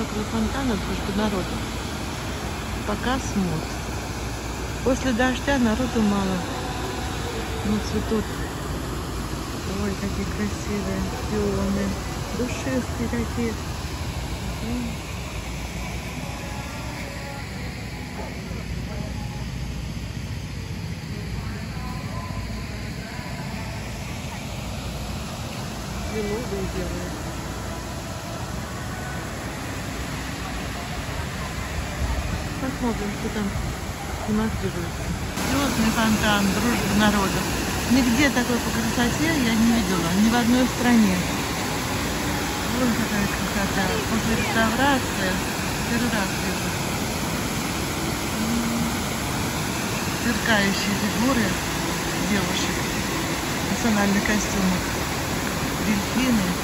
Около фонтана дружбы народа. Пока смог. После дождя народу мало. Ну, цветут. Ой, какие красивые пионы. Душистые такие. Лиловые делают. Посмотрим, что там демонстрируется. Звездный фонтан дружбы народов. Нигде такой по красоте я не видела, ни в одной стране. Вон какая красота. После реставрации первый раз вижу. Сверкающие фигуры девушек в национальных костюмах. Дельфины.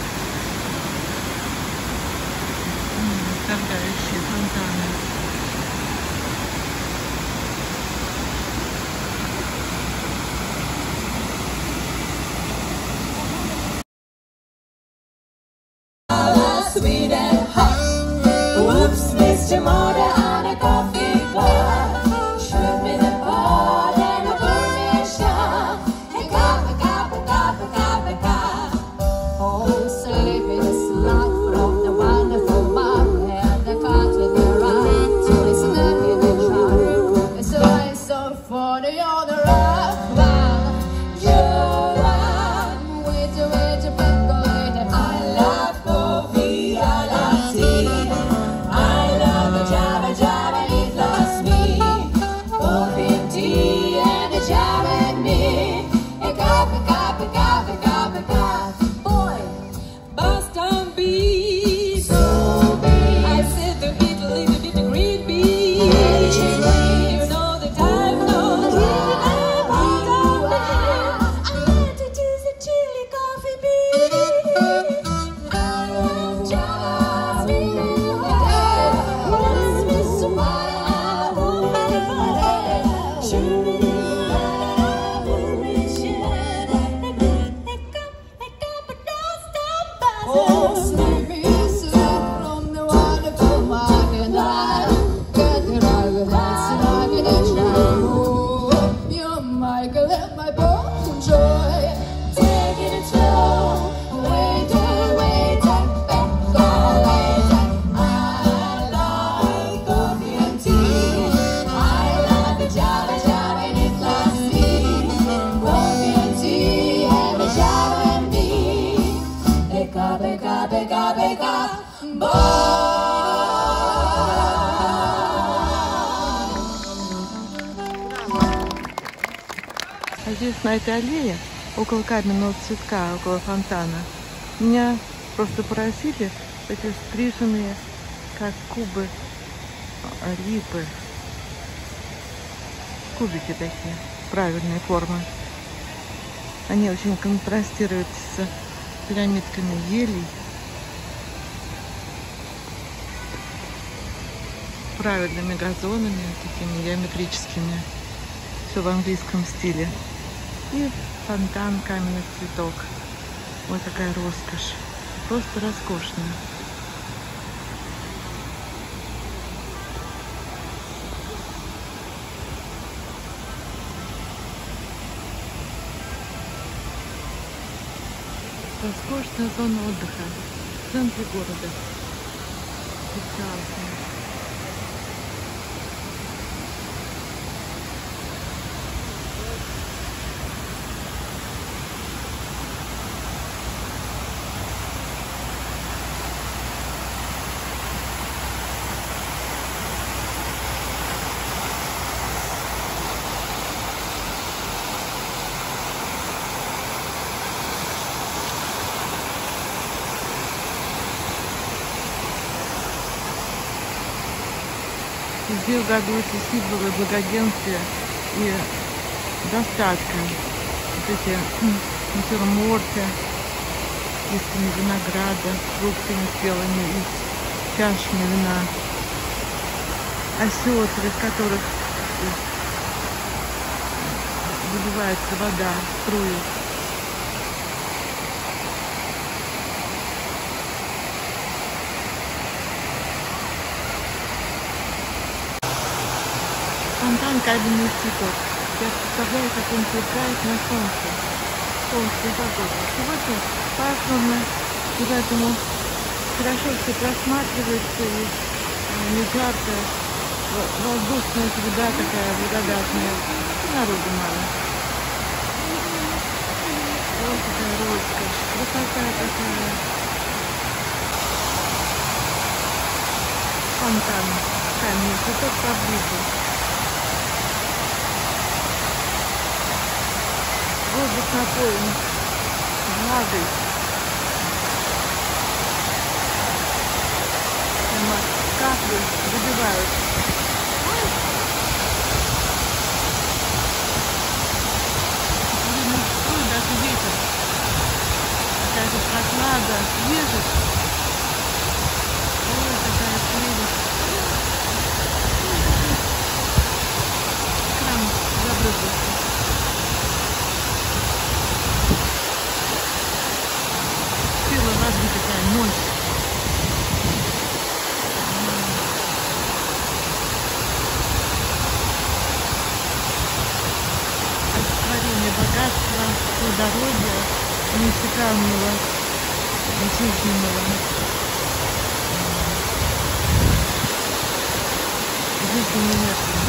Здесь на этой аллее, около каменного цветка, около фонтана, меня просто поразили эти стриженные, как кубы, липы. Кубики такие, правильной формы. Они очень контрастируют с пирамидками елей. Правильными газонами, такими геометрическими. Все в английском стиле. И фонтан каменный цветок. Вот такая роскошь. Просто роскошная. Роскошная зона отдыха в центре города. Прекрасно. Везде угадываются символы благоденствия и достатка. Вот эти натюрморты, листьями винограда, фруктами спелыми и чашами вина. Осетры, из которых э, выливается вода, струи. Вон кабельный цветок. Я представляю, как он сверкает на солнце. Солнечная погода. Сегодня пасмурно, и поэтому хорошо все просматривается и э, не жарко. Во- Воздушная среда такая благодатная. Народу мало. Вот такая розка. Красота такая. Фонтан. Камень. Цветок поближе. Влагой. Прямо капли забивают. Блин, ой, даже ветер. Какая-то прохлада, свежесть. Мощь. Олицетворение богатства, плодородия, неиссякаемого, жизненного. Жизненной энергии.